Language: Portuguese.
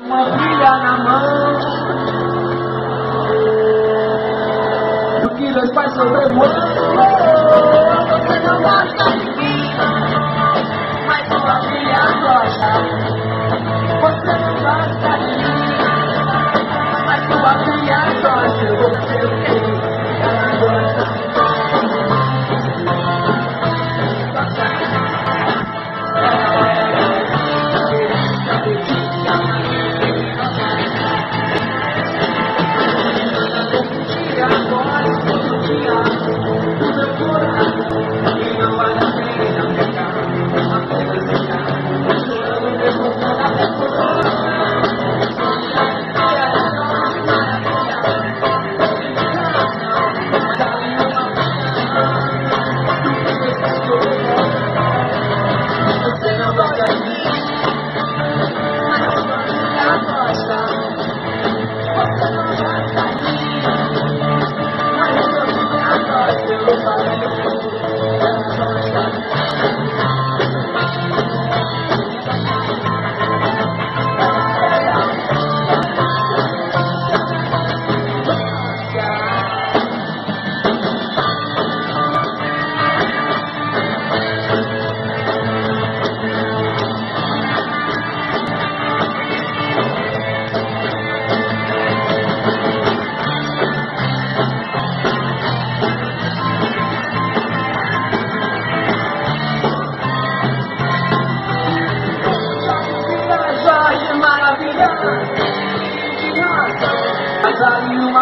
Uma filha na mão Do que dois pais mão. رأي